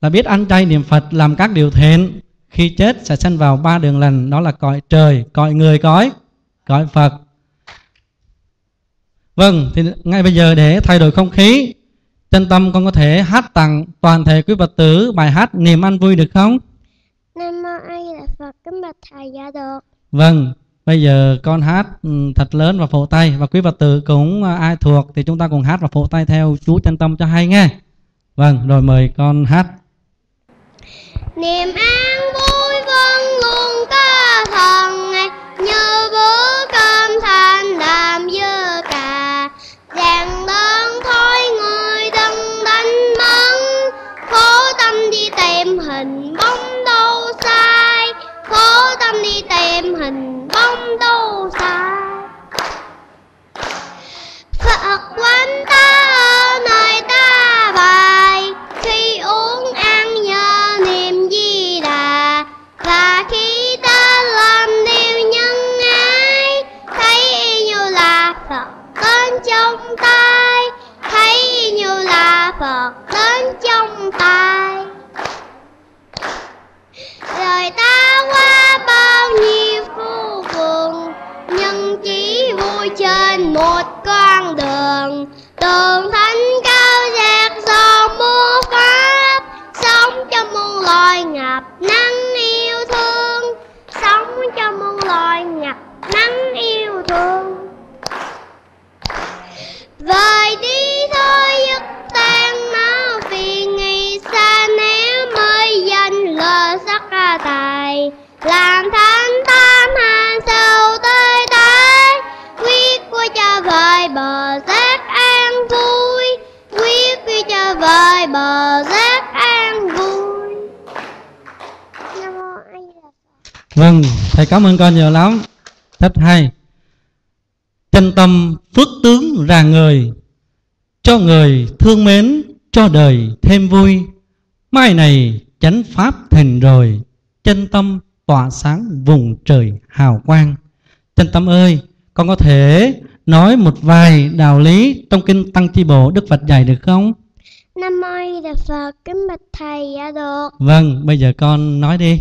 là biết ăn chay niệm Phật làm các điều thiện. Khi chết sẽ sanh vào ba đường lành đó là cõi trời cõi người cõi cõi Phật. Vâng thì ngay bây giờ để thay đổi không khí chân tâm con có thể hát tặng toàn thể quý Phật tử bài hát niềm an vui được không? Nam mô A Di Đà Phật kính bạch thầy dạ được. vâng bây giờ con hát ừ, thật lớn và phổ tay và quý Phật tử cũng à, ai thuộc thì chúng ta cùng hát và phổ tay theo chú chân tâm cho hay nghe. Vâng rồi mời con hát Niềm an Phật đến trong tay, Thấy như là Phật đến trong tay. Đời ta qua bao nhiêu khu vườn, Nhưng chỉ vui trên một con đường. Đường thánh cao dạt do mưa pháp, Sống cho muôn loài ngập nắng yêu thương. Sống cho muôn loài ngập làm thánh tam hàng sầu tơi tái quyết của cha vời bờ giác an vui quyết của cha vời bờ giác an vui Vâng, thầy cảm ơn con nhiều lắm. Rất hay. Chân tâm phước tướng ra người, cho người thương mến, cho đời thêm vui. Mai này chánh pháp thành rồi, chân tâm tỏa sáng vùng trời hào quang. Chân tâm ơi, con có thể nói một vài đạo lý trong kinh Tăng Chi Bộ Đức Phật dạy được không? Nam mô Đà Phật kính bạch thầy dạ được Vâng, bây giờ con nói đi.